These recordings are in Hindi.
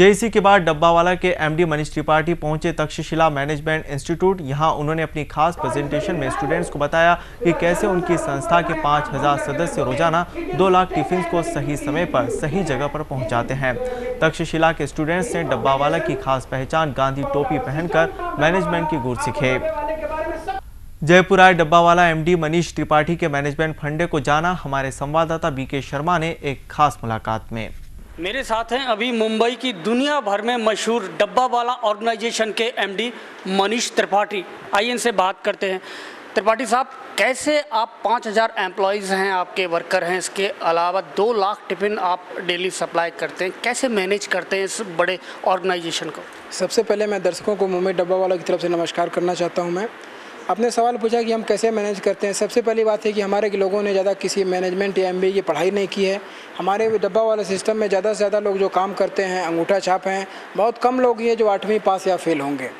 जेईसी के बाद डब्बावाला के एमडी मनीष त्रिपाठी पहुँचे तक्षशिला मैनेजमेंट इंस्टीट्यूट। यहाँ उन्होंने अपनी खास प्रेजेंटेशन में स्टूडेंट्स को बताया कि कैसे उनकी संस्था के 5000 सदस्य रोज़ाना 2 लाख टिफ़िन को सही समय पर सही जगह पर पहुंचाते हैं। तक्षशिला के स्टूडेंट्स ने डब्बावाला की खास पहचान गांधी टोपी पहनकर मैनेजमेंट की गुर सीखे। जयपुर आए डब्बावाला एमडी मनीष त्रिपाठी के मैनेजमेंट फंडे को जाना हमारे संवाददाता बीके शर्मा ने एक खास मुलाकात में। मेरे साथ हैं अभी मुंबई की दुनिया भर में मशहूर डब्बा वाला ऑर्गेनाइजेशन के एमडी मनीष त्रिपाठी। आइए इनसे बात करते हैं। त्रिपाठी साहब, कैसे आप 5000 एम्प्लॉयज़ हैं, आपके वर्कर हैं, इसके अलावा दो लाख टिफ़िन आप डेली सप्लाई करते हैं, कैसे मैनेज करते हैं इस बड़े ऑर्गेनाइजेशन को? सबसे पहले मैं दर्शकों को मुंबई डब्बा वाला की तरफ़ से नमस्कार करना चाहता हूँ मैं। आपने सवाल पूछा कि हम कैसे मैनेज करते हैं। सबसे पहली बात है कि हमारे लोगों ने ज़्यादा किसी मैनेजमेंट या एम की पढ़ाई नहीं की है। हमारे डब्बा वाले सिस्टम में ज़्यादा से ज़्यादा लोग जो काम करते हैं, अंगूठा छाप हैं, बहुत कम लोग ये जो आठवीं पास या फेल होंगे।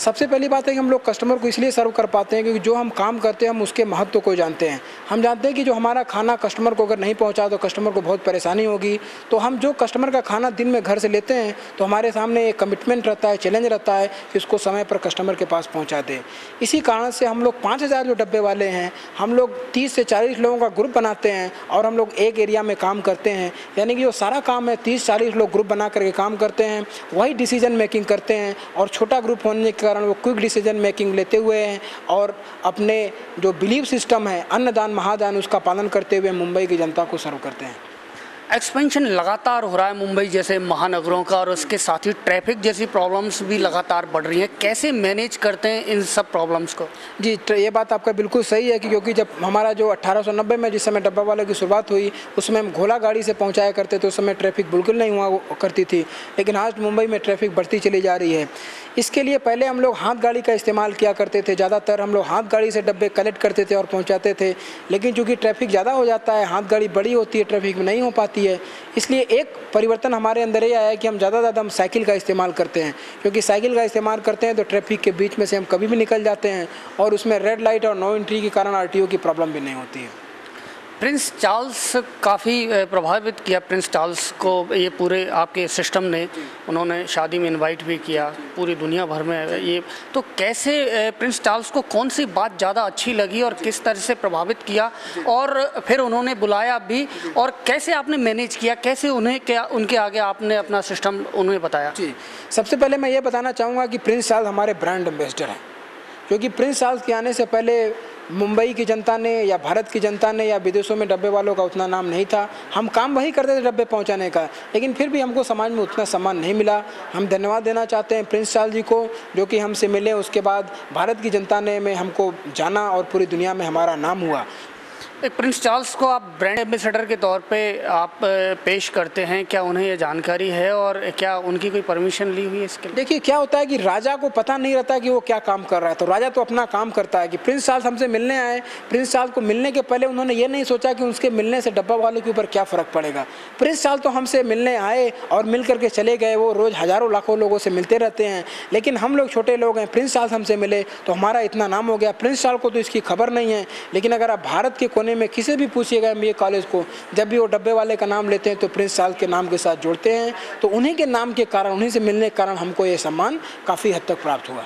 सबसे पहली बात है कि हम लोग कस्टमर को इसलिए सर्व कर पाते हैं क्योंकि जो हम काम करते हैं, हम उसके महत्व को जानते हैं। हम जानते हैं कि जो हमारा खाना कस्टमर को अगर नहीं पहुँचा तो कस्टमर को बहुत परेशानी होगी। तो हम जो कस्टमर का खाना दिन में घर से लेते हैं तो हमारे सामने एक कमिटमेंट रहता है चैलेंज रहता है कि उसको समय पर कस्टमर के पास पहुँचा दें। इसी कारण से हम लोग पाँच हज़ार जो डब्बे वाले हैं, हम लोग तीस से चालीस लोगों का ग्रुप बनाते हैं और हम लोग एक एरिया में काम करते हैं। यानी कि जो सारा काम है, तीस चालीस लोग ग्रुप बना करके काम करते हैं, वही डिसीज़न मेकिंग करते हैं और छोटा ग्रुप होने के कारण वो क्विक डिसीज़न मेकिंग लेते हुए हैं और अपने जो बिलीव सिस्टम है, अन्नदान, महादान उसका पालन करते हुए मुंबई की जनता को सर्व करते हैं। एक्सपेंशन लगातार हो रहा है मुंबई जैसे महानगरों का और उसके साथ ही ट्रैफ़िक जैसी प्रॉब्लम्स भी लगातार बढ़ रही हैं। कैसे मैनेज करते हैं इन सब प्रॉब्लम्स को? जी ये बात आपका बिल्कुल सही है कि क्योंकि जब हमारा जो 1890 में जिस समय डब्बा वाले की शुरुआत हुई उसमें हम घोला गाड़ी से पहुँचाया करते तो उस समय ट्रैफ़िक बिल्कुल नहीं हुआ करती थी। लेकिन आज मुंबई में ट्रैफ़िक बढ़ती चली जा रही है। इसके लिए पहले हम लोग हाथ गाड़ी का इस्तेमाल किया करते थे। ज़्यादातर हम लोग हाथ गाड़ी से डब्बे कलेक्ट करते थे और पहुँचाते थे। लेकिन चूँकि ट्रैफ़िक ज़्यादा हो जाता है, हाथ गाड़ी बड़ी होती है ट्रैफ़िक नहीं हो पाती है। इसलिए एक परिवर्तन हमारे अंदर यह आया है कि हम ज़्यादा ज़्यादा हम साइकिल का इस्तेमाल करते हैं। क्योंकि साइकिल का इस्तेमाल करते हैं तो ट्रैफ़िक के बीच में से हम कभी भी निकल जाते हैं और उसमें रेड लाइट और नो एंट्री के कारण आरटीओ की प्रॉब्लम भी नहीं होती है। प्रिंस चार्ल्स काफ़ी प्रभावित किया प्रिंस चार्ल्स को। ये पूरे आपके सिस्टम ने उन्होंने शादी में इनवाइट भी किया, पूरी दुनिया भर में ये। तो कैसे प्रिंस चार्ल्स को कौन सी बात ज़्यादा अच्छी लगी और किस तरह से प्रभावित किया? और फिर उन्होंने बुलाया भी, और कैसे आपने मैनेज किया? कैसे उन्हें, क्या उनके आगे आपने अपना सिस्टम उन्हें बताया? जी, सबसे पहले मैं ये बताना चाहूँगा कि प्रिंस चार्ल्स हमारे ब्रांड एम्बेसडर हैं। क्योंकि प्रिंस चार्ल्स के आने से पहले मुंबई की जनता ने या भारत की जनता ने या विदेशों में डब्बे वालों का उतना नाम नहीं था। हम काम वही करते थे डब्बे पहुँचाने का। लेकिन फिर भी हमको समाज में उतना सम्मान नहीं मिला। हम धन्यवाद देना चाहते हैं प्रिंस चार्ल जी को, जो कि हमसे मिले। उसके बाद भारत की जनता ने में हमको जाना और पूरी दुनिया में हमारा नाम हुआ। प्रिंस चार्ल्स को आप ब्रांड एम्बेसडर के तौर पे आप पेश करते हैं, क्या उन्हें ये जानकारी है और क्या उनकी कोई परमिशन ली हुई है इसके देखिए, क्या होता है कि राजा को पता नहीं रहता कि वो क्या काम कर रहा है तो राजा तो अपना काम करता है कि प्रिंस चार्ल्स हमसे मिलने आए। प्रिंस चार्ल्स को मिलने के पहले उन्होंने ये नहीं सोचा कि उसके मिलने से डब्बा वालों के ऊपर क्या फ़र्क पड़ेगा। प्रिंस चार्ल्स तो हमसे मिलने आए और मिल करके चले गए, वो रोज़ हज़ारों लाखों लोगों से मिलते रहते हैं। लेकिन हम लोग छोटे लोग हैं, प्रिंस चार्ल्स हमसे मिले तो हमारा इतना नाम हो गया। प्रिंस चार्ल्स को तो इसकी खबर नहीं है, लेकिन अगर आप भारत के कोने में किसी भी पूछिएगा एम कॉलेज को। जब भी वो डब्बे वाले का नाम लेते हैं तो प्रिंस साल के नाम के साथ जोड़ते हैं। तो उन्हीं के नाम के कारण, उन्हीं से मिलने के कारण हमको ये सम्मान काफ़ी हद तक प्राप्त हुआ।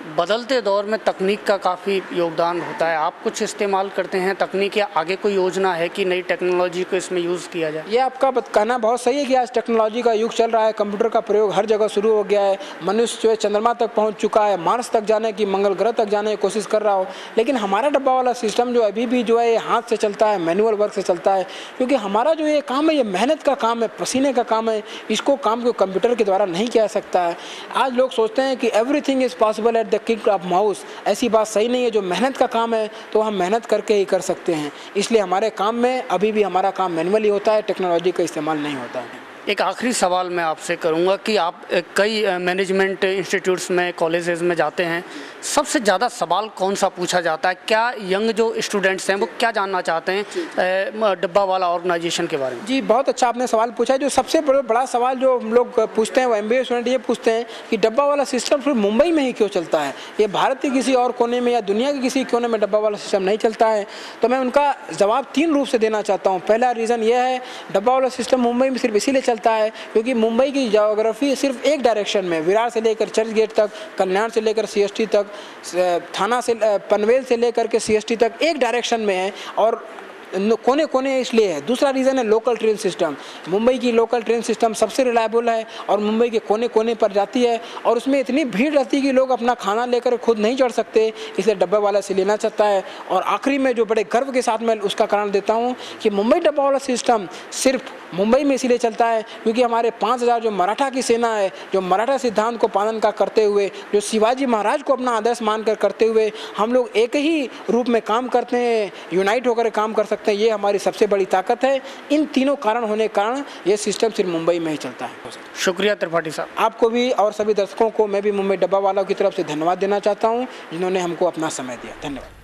बदलते दौर में तकनीक का काफ़ी योगदान होता है। आप कुछ इस्तेमाल करते हैं? तकनीक या आगे कोई योजना है कि नई टेक्नोलॉजी को इसमें यूज़ किया जाए? ये आपका कहना बहुत सही है कि आज टेक्नोलॉजी का युग चल रहा है। कंप्यूटर का प्रयोग हर जगह शुरू हो गया है। मनुष्य जो है चंद्रमा तक पहुँच चुका है। मार्स तक जाने की, मंगल ग्रह तक जाने की कोशिश कर रहा हो। लेकिन हमारा डब्बा वाला सिस्टम जो अभी भी जो है हाथ से चलता है मैनुअल वर्क से चलता है। क्योंकि हमारा जो ये काम है, ये मेहनत का काम है, पसीने का काम है। इसको काम को कंप्यूटर के द्वारा नहीं किया सकता है। आज लोग सोचते हैं कि everything is possible at the kick of mouse ऐसी बात सही नहीं है, जो मेहनत का काम है तो हम मेहनत करके ही कर सकते हैं। इसलिए हमारे काम में अभी भी हमारा काम मैनुअली होता है टेक्नोलॉजी का इस्तेमाल नहीं होता है। एक आखिरी सवाल मैं आपसे करूँगा कि आप कई मैनेजमेंट इंस्टीट्यूट्स में कॉलेजेस में जाते हैं। सबसे ज़्यादा सवाल कौन सा पूछा जाता है? क्या यंग जो स्टूडेंट्स हैं वो क्या जानना चाहते हैं डब्बा वाला ऑर्गेनाइजेशन के बारे में? जी बहुत अच्छा आपने सवाल पूछा है। जो सबसे बड़ा सवाल जो हम लोग पूछते हैं वो एमबीए स्टूडेंट ये पूछते हैं कि डब्बा वाला सिस्टम फिर मुंबई में ही क्यों चलता है? ये भारत के किसी और कोने में या दुनिया के किसी कोने में डब्बा वाला सिस्टम नहीं चलता है? तो मैं उनका जवाब तीन रूप से देना चाहता हूँ। पहला रीज़न ये है डब्बा वाला सिस्टम मुंबई में सिर्फ़ इसीलिए चलता चलता है, क्योंकि मुंबई की जोग्राफी सिर्फ़ एक डायरेक्शन में, विरार से लेकर चर्च गेट तक, कल्याण से लेकर सीएसटी तक थाना से पनवेल से लेकर के सीएसटी तक एक डायरेक्शन में है, और कोने कोने इसलिए है। दूसरा रीज़न है लोकल ट्रेन सिस्टम मुंबई की लोकल ट्रेन सिस्टम सबसे रिलायबल है और मुंबई के कोने कोने पर जाती है और उसमें इतनी भीड़ रहती है कि लोग अपना खाना लेकर खुद नहीं चढ़ सकते, इसलिए डब्बे वाला से लेना चाहता है। और आखिरी में जो बड़े गर्व के साथ मैं उसका कारण देता हूँ कि मुंबई डब्बा वाला सिस्टम सिर्फ़ मुंबई में इसीलिए चलता है क्योंकि हमारे पाँच हज़ार जो मराठा की सेना है, जो मराठा सिद्धांत को पालन का करते हुए, जो शिवाजी महाराज को अपना आदर्श मानकर करते हुए हम लोग एक ही रूप में काम करते हैं यूनाइट होकर काम कर सकते हैं ये हमारी सबसे बड़ी ताकत है। इन तीनों कारण होने के कारण ये सिस्टम सिर्फ़ मुंबई में ही चलता है। शुक्रिया त्रिपाठी साहब। आपको भी और सभी दर्शकों को मैं भी मुंबई डब्बा वालों की तरफ़ से धन्यवाद देना चाहता हूँ जिन्होंने हमको अपना समय दिया। धन्यवाद।